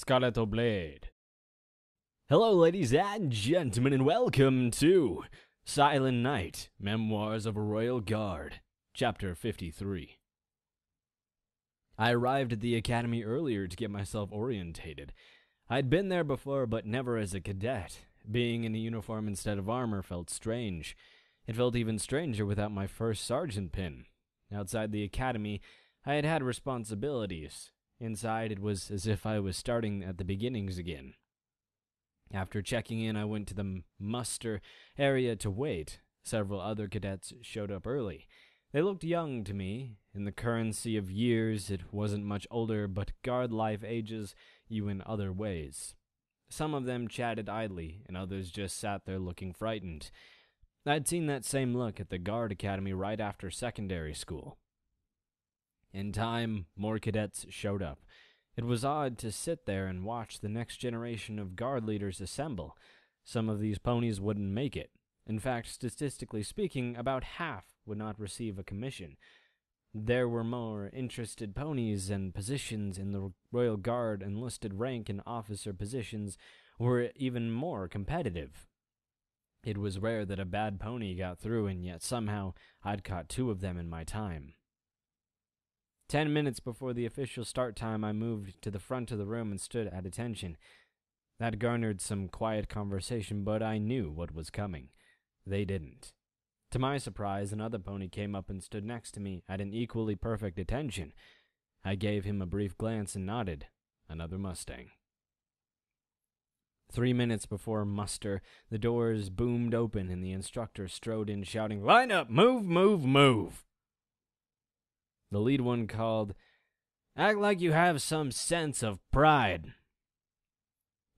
Scarlett Blade. Hello, ladies and gentlemen, and welcome to Silent Night Memoirs of a Royal Guard, Chapter 53. I arrived at the academy earlier to get myself orientated. I'd been there before, but never as a cadet. Being in a uniform instead of armor felt strange. It felt even stranger without my first sergeant pin. Outside the academy, I had had responsibilities. Inside, it was as if I was starting at the beginnings again. After checking in, I went to the muster area to wait. Several other cadets showed up early. They looked young to me. In the currency of years, it wasn't much older, but guard life ages you in other ways. Some of them chatted idly, and others just sat there looking frightened. I'd seen that same look at the Guard Academy right after secondary school. In time, more cadets showed up. It was odd to sit there and watch the next generation of Guard leaders assemble. Some of these ponies wouldn't make it. In fact, statistically speaking, about half would not receive a commission. There were more interested ponies and positions in the Royal Guard, enlisted rank and officer positions were even more competitive. It was rare that a bad pony got through, and yet somehow I'd caught two of them in my time. Ten minutes before the official start time, I moved to the front of the room and stood at attention. That garnered some quiet conversation, but I knew what was coming. They didn't. To my surprise, another pony came up and stood next to me at an equally perfect attention. I gave him a brief glance and nodded. Another Mustang. Three minutes before muster, the doors boomed open and the instructor strode in shouting, Line up! Move, move, move! The lead one called, Act like you have some sense of pride.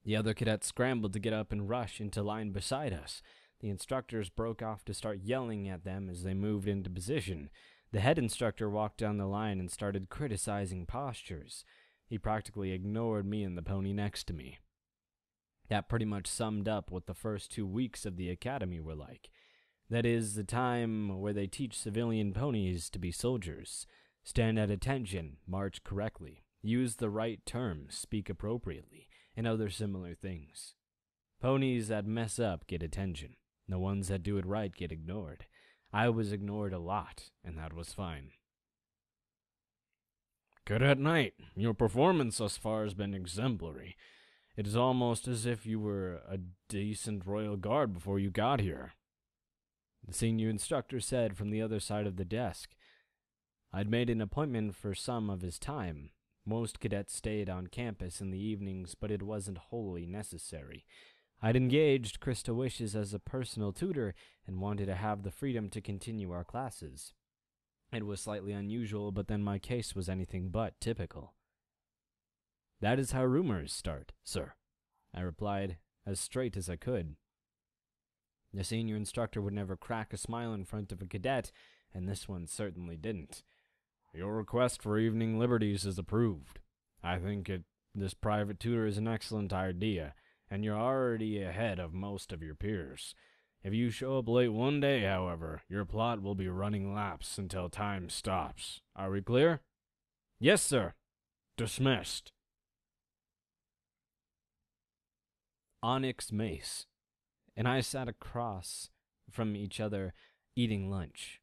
The other cadets scrambled to get up and rush into line beside us. The instructors broke off to start yelling at them as they moved into position. The head instructor walked down the line and started criticizing postures. He practically ignored me and the pony next to me. That pretty much summed up what the first two weeks of the academy were like. That is, the time where they teach civilian ponies to be soldiers. Stand at attention, march correctly, use the right terms, speak appropriately, and other similar things. Ponies that mess up get attention. The ones that do it right get ignored. I was ignored a lot, and that was fine. Good at night. your performance thus far has been exemplary. It is almost as if you were a decent royal guard before you got here. The senior instructor said from the other side of the desk. I'd made an appointment for some of his time. Most cadets stayed on campus in the evenings, but it wasn't wholly necessary. I'd engaged Crystal Wishes as a personal tutor and wanted to have the freedom to continue our classes. It was slightly unusual, but then my case was anything but typical. That is how rumors start, sir, I replied, as straight as I could. The senior instructor would never crack a smile in front of a cadet, and this one certainly didn't. Your request for evening liberties is approved. I think it, this private tutor is an excellent idea and you're already ahead of most of your peers. If you show up late one day, however, your plot will be running laps until time stops. Are we clear? Yes, sir. Dismissed. Onyx Mace and I sat across from each other eating lunch.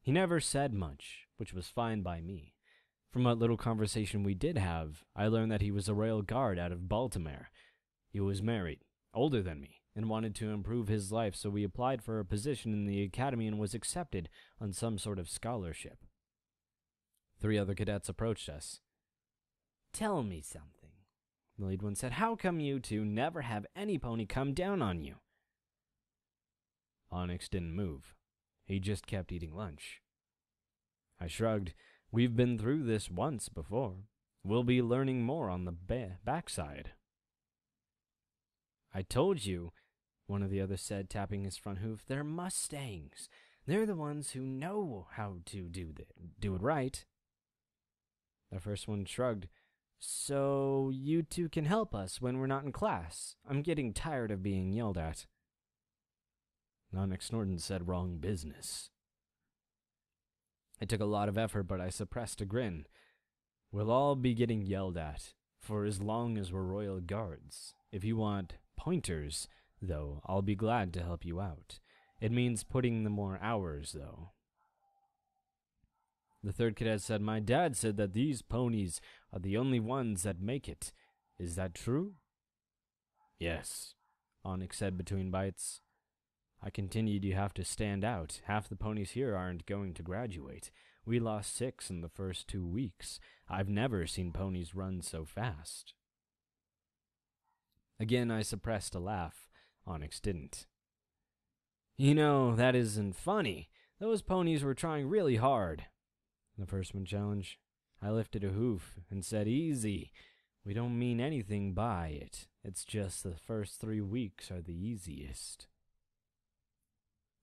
He never said much, which was fine by me. From what little conversation we did have, I learned that he was a royal guard out of Baltimare he was married, older than me, and wanted to improve his life, so we applied for a position in the academy and was accepted on some sort of scholarship. Three other cadets approached us. Tell me something, the lead one said. How come you two never have any pony come down on you? Onyx didn't move. He just kept eating lunch. I shrugged. We've been through this once before. We'll be learning more on the ba- backside. I told you, one of the others said, tapping his front hoof. They're Mustangs. They're the ones who know how to do the, do it right. The first one shrugged. So you two can help us when we're not in class. I'm getting tired of being yelled at. Onyx Norton said wrong business. It took a lot of effort, but I suppressed a grin. We'll all be getting yelled at. for as long as we're royal guards. If you want pointers, though, I'll be glad to help you out. It means putting the more hours, though. The third cadet said, My dad said that these ponies are the only ones that make it. Is that true? Yes, Onyx said between bites. I continued, You have to stand out. Half the ponies here aren't going to graduate. We lost six in the first two weeks. I've never seen ponies run so fast. Again, I suppressed a laugh. Onyx didn't. You know, that isn't funny. Those ponies were trying really hard. The first one challenged. I lifted a hoof and said, Easy. We don't mean anything by it. It's just the first three weeks are the easiest.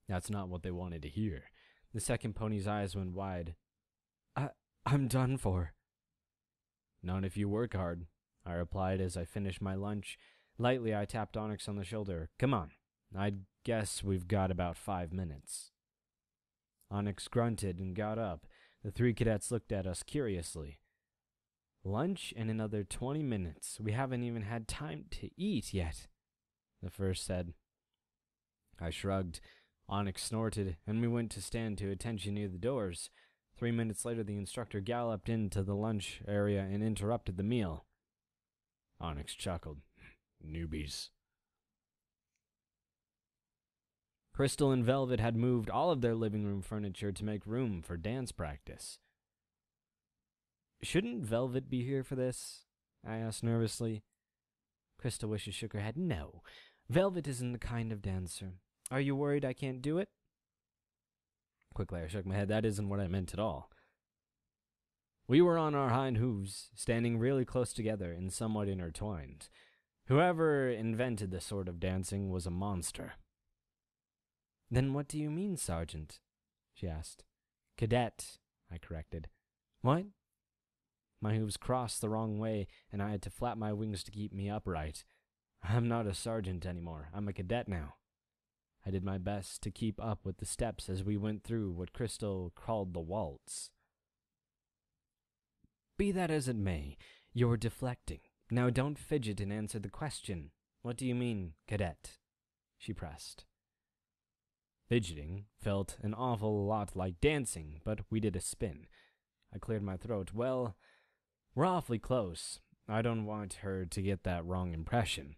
That's not what they wanted to hear. The second pony's eyes went wide. I, I'm done for. Not if you work hard, I replied as I finished my lunch. Lightly, I tapped Onyx on the shoulder. Come on. I guess we've got about five minutes. Onyx grunted and got up. The three cadets looked at us curiously. Lunch in another twenty minutes. We haven't even had time to eat yet, the first said. I shrugged. Onyx snorted, and we went to stand to attention near the doors. Three minutes later, the instructor galloped into the lunch area and interrupted the meal. Onyx chuckled. Newbies. Crystal and Velvet had moved all of their living room furniture to make room for dance practice. Shouldn't Velvet be here for this? I asked nervously. Crystal Wishes shook her head. No, Velvet isn't the kind of dancer. Are you worried I can't do it? Quickly, I shook my head. That isn't what I meant at all. We were on our hind hooves, standing really close together and somewhat intertwined. Whoever invented this sort of dancing was a monster. Then what do you mean, Sergeant? she asked. Cadet, I corrected. What? My hooves crossed the wrong way, and I had to flap my wings to keep me upright. I'm not a sergeant anymore. I'm a cadet now. I did my best to keep up with the steps as we went through what Crystal called the waltz. Be that as it may, you're deflecting. Now don't fidget and answer the question. What do you mean, cadet? She pressed. Fidgeting felt an awful lot like dancing, but we did a spin. I cleared my throat. Well, we're awfully close. I don't want her to get that wrong impression.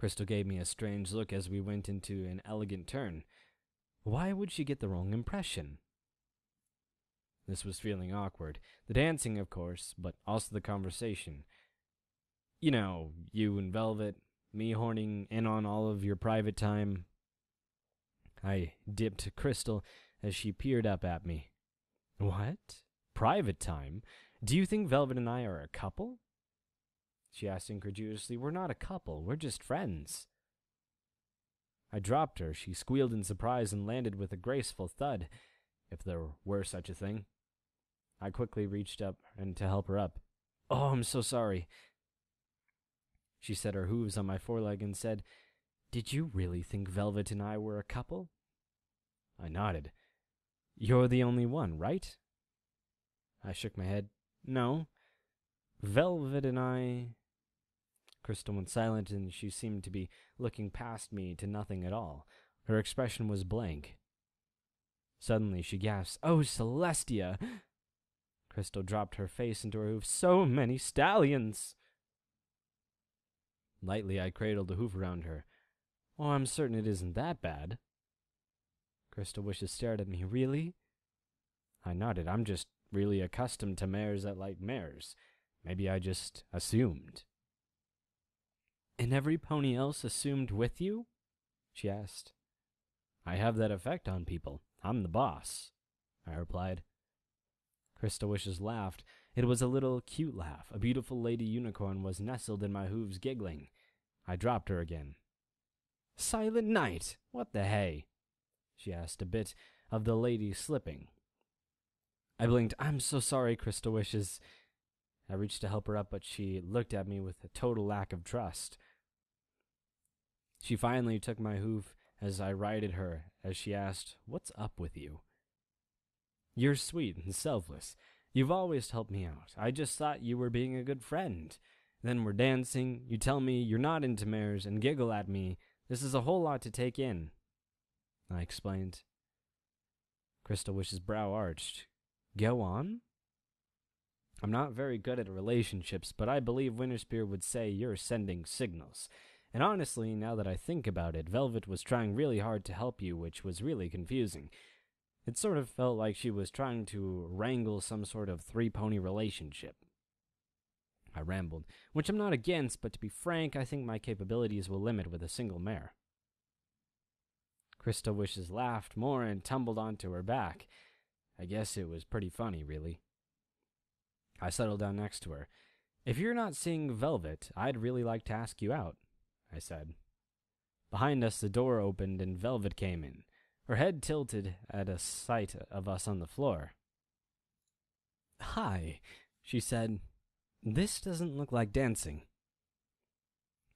Crystal gave me a strange look as we went into an elegant turn. Why would she get the wrong impression? This was feeling awkward. The dancing, of course, but also the conversation. You know, you and Velvet, me horning in on all of your private time. I dipped Crystal as she peered up at me. What? Private time? Do you think Velvet and I are a couple? She asked incredulously. We're not a couple, we're just friends. I dropped her. She squealed in surprise and landed with a graceful thud, if there were such a thing. I quickly reached up and to help her up. Oh, I'm so sorry. She set her hooves on my foreleg and said, Did you really think Velvet and I were a couple? I nodded. You're the only one, right? I shook my head. No. Velvet and I. Crystal went silent, and she seemed to be looking past me to nothing at all. Her expression was blank. Suddenly she gasped, Oh, Celestia! Crystal dropped her face into her hoof. So many stallions! Lightly I cradled a hoof around her. Oh, I'm certain it isn't that bad. Crystal Wishes stared at me. Really? I nodded. I'm just really accustomed to mares that like mares. Maybe I just assumed. And every pony else assumed with you? She asked. I have that effect on people. I'm the boss, I replied. Crystal Wishes laughed. It was a little cute laugh. A beautiful lady unicorn was nestled in my hooves, giggling. I dropped her again. Silent night! What the hey? She asked, a bit of the lady slipping. I blinked. I'm so sorry, Crystal Wishes. I reached to help her up, but she looked at me with a total lack of trust. She finally took my hoof as I righted her, as she asked, What's up with you? You're sweet and selfless, You've always helped me out. I just thought you were being a good friend. Then we're dancing, you tell me you're not into mares, and giggle at me. This is a whole lot to take in. I explained. Crystal Wish's brow arched. Go on? I'm not very good at relationships, but I believe Winterspear would say you're sending signals. And honestly, now that I think about it, Velvet was trying really hard to help you, which was really confusing. It sort of felt like she was trying to wrangle some sort of three pony relationship. I rambled, which I'm not against, but to be frank, I think my capabilities will limit with a single mare. Crystal Wishes laughed more and tumbled onto her back. I guess it was pretty funny, really. I settled down next to her. If you're not seeing Velvet, I'd really like to ask you out, I said. Behind us, the door opened and Velvet came in, her head tilted at a sight of us on the floor. Hi, she said. This doesn't look like dancing.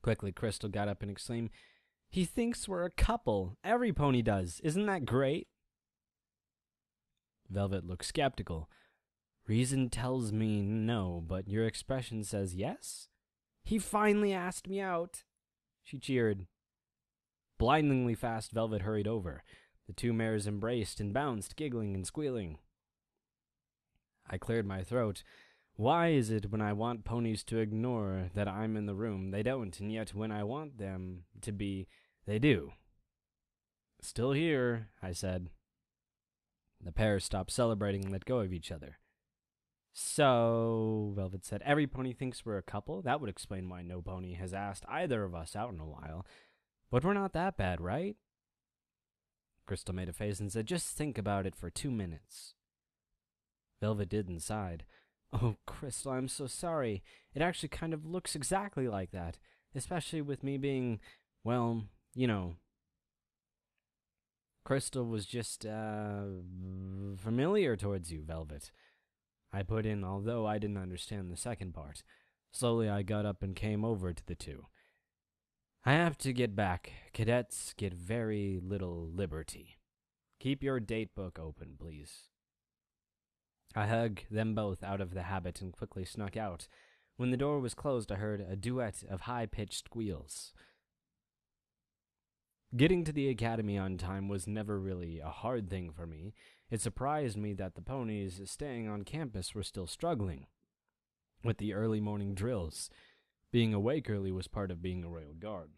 Quickly, Crystal got up and exclaimed, He thinks we're a couple. Every pony does. Isn't that great? Velvet looked skeptical. Reason tells me no, but your expression says yes? He finally asked me out. She cheered. Blindingly fast, Velvet hurried over. The two mares embraced and bounced, giggling and squealing. I cleared my throat. Why is it when I want ponies to ignore that I'm in the room, they don't, and yet when I want them to be, they do? Still here, I said. The pair stopped celebrating and let go of each other. So, Velvet said, every pony thinks we're a couple. That would explain why no pony has asked either of us out in a while. But we're not that bad, right? Crystal made a face and said, just think about it for two minutes. Velvet did and sighed. Oh, Crystal, I'm so sorry. It actually kind of looks exactly like that, especially with me being, well, you know. Crystal was just, uh, familiar towards you, Velvet. I put in, although I didn't understand the second part. Slowly I got up and came over to the two. I have to get back. Cadets get very little liberty. Keep your date book open, please. I hugged them both out of the habit and quickly snuck out. When the door was closed, I heard a duet of high pitched squeals. Getting to the academy on time was never really a hard thing for me. It surprised me that the ponies staying on campus were still struggling with the early morning drills. Being awake early was part of being a Royal Guard.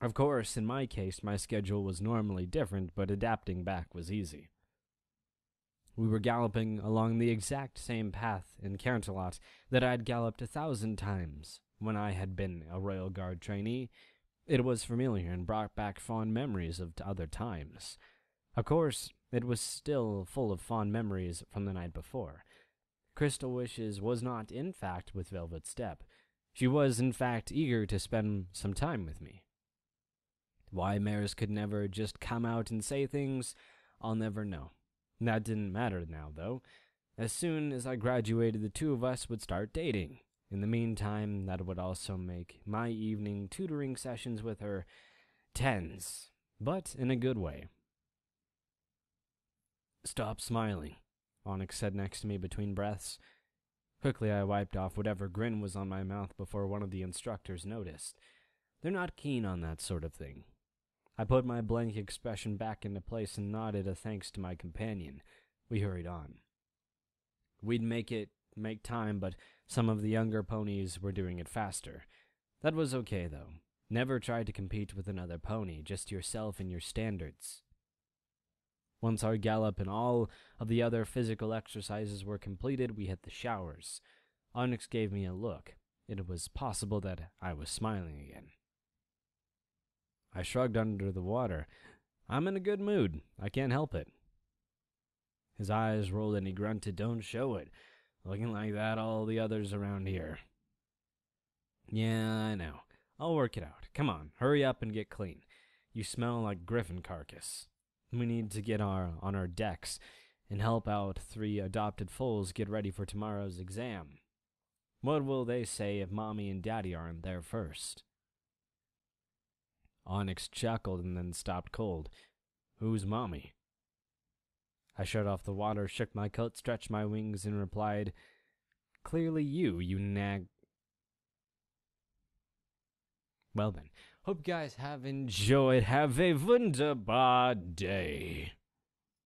Of course, in my case, my schedule was normally different, but adapting back was easy. We were galloping along the exact same path in Canterlot that I had galloped a thousand times when I had been a Royal Guard trainee, it was familiar and brought back fond memories of other times. Of course, it was still full of fond memories from the night before. Crystal Wishes was not, in fact, with Velvet Step. She was, in fact, eager to spend some time with me. Why mares could never just come out and say things, I'll never know. That didn't matter now, though. As soon as I graduated, the two of us would start dating. In the meantime, that would also make my evening tutoring sessions with her tense, but in a good way. Stop smiling, Onyx said next to me between breaths. Quickly, I wiped off whatever grin was on my mouth before one of the instructors noticed. They're not keen on that sort of thing. I put my blank expression back into place and nodded a thanks to my companion. We hurried on. We'd make it make time, but some of the younger ponies were doing it faster. That was okay, though. Never try to compete with another pony, just yourself and your standards. Once our gallop and all of the other physical exercises were completed, we hit the showers. Onyx gave me a look. It was possible that I was smiling again. I shrugged under the water. I'm in a good mood. I can't help it. His eyes rolled and he grunted, Don't show it. Looking like that, all the others around here. Yeah, I know. I'll work it out. Come on, hurry up and get clean. You smell like griffin carcass. We need to get our on our decks and help out three adopted foals get ready for tomorrow's exam. What will they say if mommy and daddy aren't there first? Onyx chuckled and then stopped cold. Who's mommy? I shut off the water, shook my coat, stretched my wings, and replied, Clearly you, you nag. Well then, hope you guys have enjoyed. Have a wunderbar day.